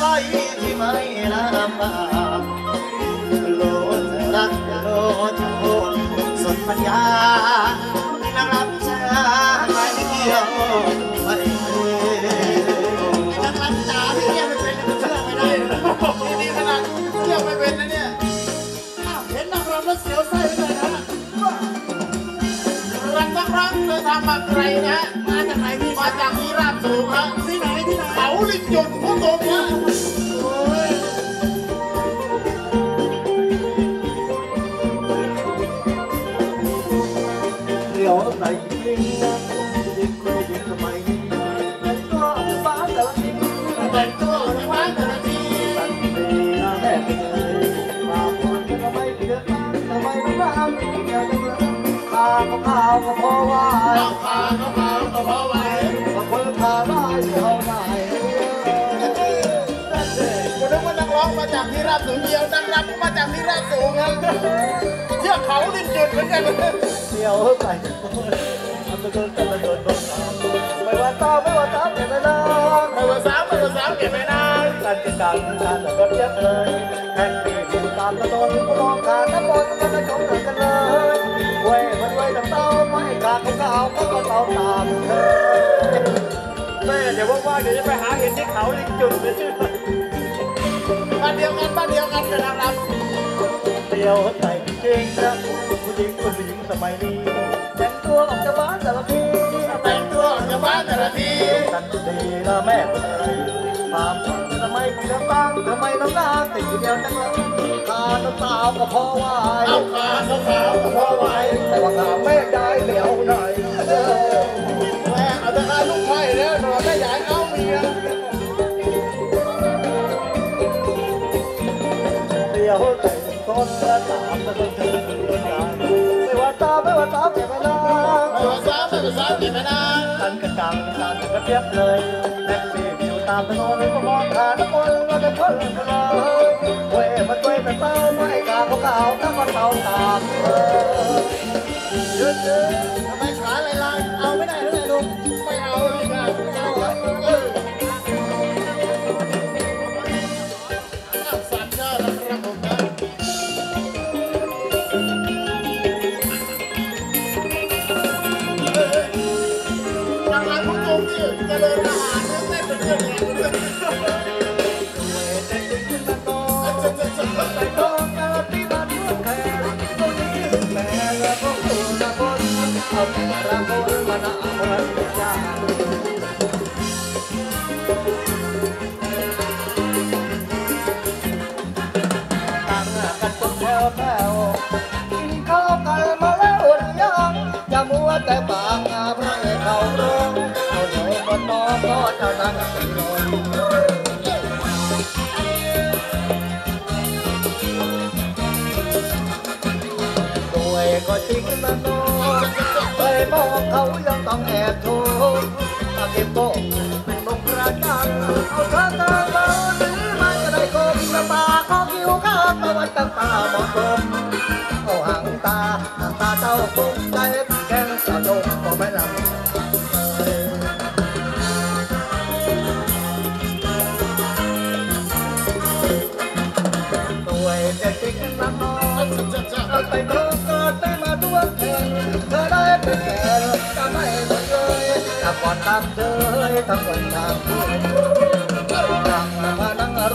ปที่ไม่ลำบากโลดรักโลดโลดสุดปัญญานางรับชาไม่เกี่ยวไม่นางรับจ๋าที่เนี่ยไม่เป็นเชื่อไม่ได้นี่ขนาดเชื่อไม่เป็นนะเนี่ยเห็นนางรำแล้วเสียวไส้ ครับเธอทำมาไกลนะมาจากไหนพี่มาจากที่ราบสูงครับที่ไหนที่ไหนเขาลิงหยดผู้ตรงนะโอ้ยเดี๋ยวไหนยิงนะ ก็ข้าก็พอไหวข้าก็ข้าก็พอไหวบางคนข้าได้เท่าไหร่กูนึกว่านักร้องมาจากที่ราบสูงเดียวนักรำมาจากที่ราบสูงครับเชือกเขาลิ้นจุดเหมือนกันเดียวไปทำไปโดนแต่ละโดนโดนตามไม่ว่าตาไม่ว่าตาเก็บไม่นานไม่ว่าสามไม่ว่าสามเก็บไม่นานการติดตามการแต่ก็เจ็บเลยแทนที่ดูตามตะโดนก็มองขาดน้ำบอลก็ไม่จบกันเลย เว้ยมันเว้ยแตั้งเต้าไม่ขาดเขาก็เอาเขาก็เต้าตามเธอแม่เดี๋ยวว่างๆเดี๋ยวจะไปหาเห็ดที่เขาลิงจุดเลยบ้านเดียวกันบ้านเดียวกันเป็นอะไรเดียวใจจริงนะผู้หญิงคนผู้หญิงสมัยนี้แต่งตัวออกจากบ้านแต่ละทีแต่งตัวออกจากบ้านแต่ละทีสันดีนะแม่เป็นไรค วามทำไมมีน้ำตาทำไมน้ำตาติดเดียวจังเลยขาน้ำตาก็พอไหวเอาขาน้ำตาก็พอไหวแต่ว่าขาแม่ได้เหลียวหน่อยแม่เอาแต่ขาลูกไผ่แล้วหนอนแม่ยายเอาเมียเดียวแต่ต้นและตามมาจนถึงต้นกลางไม่ว่าตาไม่ว่าตาเก็บไม่นานไม่ว่าสาไม่ว่าสาเก็บไม่นานกันกันกลางกันก็เทียบเลยามถนนก็มองขาน้ำมันก็จะชนกันเลยเว้ยมันเว้ยเป็นเต้าไม่กาเขาขาวถ้ามันเต้าตามเยอะเยอะทำไมขาลายลายเอาไม่ได้เลยลูกไม่เอาเลยค่ะไม่เอาเออสัญญานะครับผมนะทางร้านของผมนี่เจริญอาหารนเハハハハ! ด้วยก็จริงนะน้องเอ้ยมองเขายังต้องแอบโทรตาเก็บโก้เป็นบกกระจานเอาเธอ อได้เป็นแฟนจะไม่หมดเลยจะก่อนตามเธอทั้งวันทางคืนนั่งมานั่งร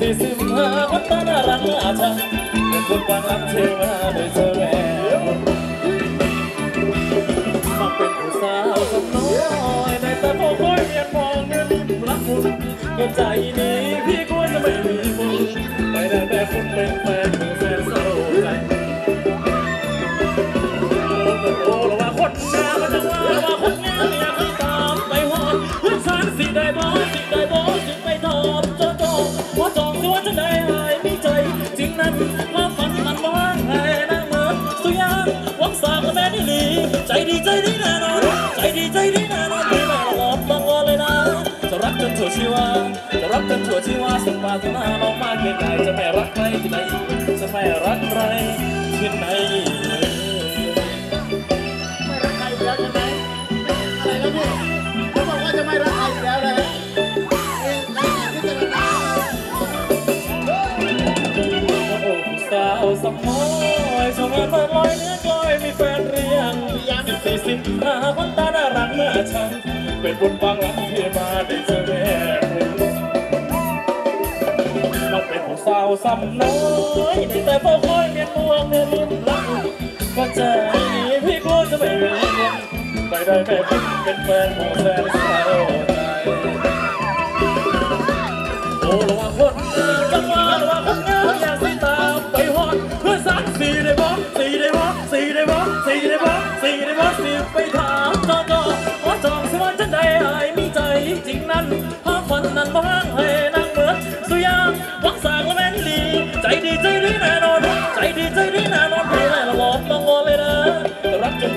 สิบสี่สิบห้าคนตานารังอาชาเป็นคนวางรับเทมาโดยเธอแววมาเป็นผู้สาวสน้อยในแต่พอคอยเมียนมองเนื้อริมรักคุณเกินใจนี้พี่ควรจะไม่มีมุนไม่ได้แต่คุณเป็นแฟนของแฟนเศร้าใจ ชั่วาสนาน้องมากเกินไปจะไม่รักใครที่ไหนจะไม่รักใครที่ไหนไม่รักใครอีกแล้วใช่ไหมอะไรนะพี่ยเขาบอกว่าจะไม่รักใครอีกแล้วนะฮะเล้วแต่พิจารณาโอ้สาวสมอยสมงานมาลอยเนื้อกลอยมีแฟนเรียงสิบสี่สิบห้าคนตาน่ารักเมื่อฉันเป็นบุญบางหลังที่มาได้เจอ สาสำน้อยได้แต่พอคอยเมียนมวงเนื้อลิ้นรักก็ใจนี้พี่กลัวจะไม่มีเงินไปได้แม่เป็นแฟนของแฟนสาวใจโอ้ระวังคน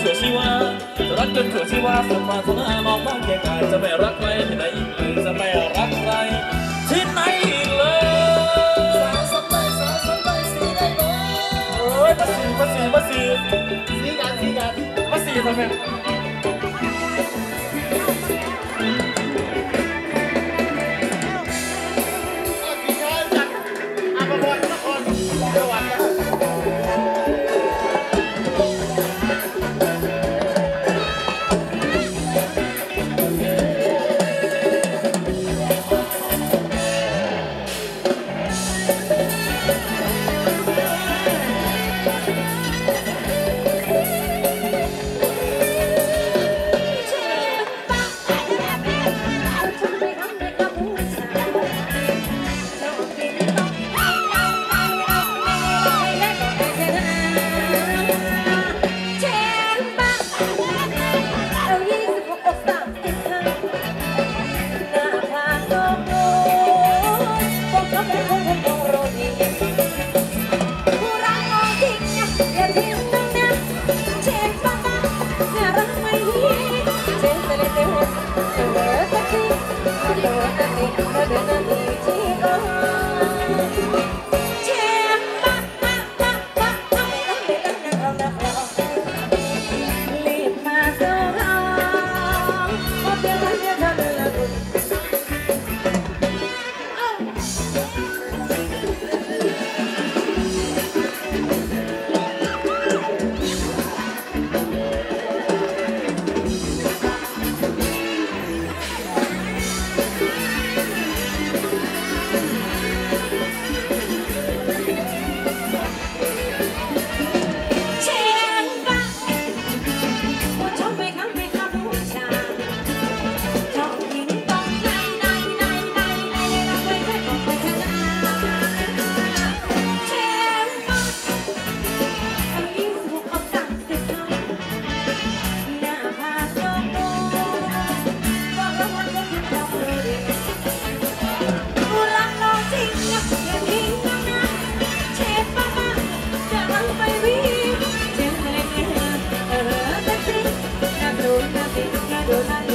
จะรักจนชั่วชีวาจะรักจนชั่วชีวาสมปรารถนามองบ้างเกียกายจะไม่รักใครที่ไหนอีกหรือจะไม่รักใครที่ไหนอีกเลยสาวสำได้สาวสำได้สีได้บ่เอ้ยมาสีมาสีมาสีสีกันสีกันมาสีทำไม Gracias.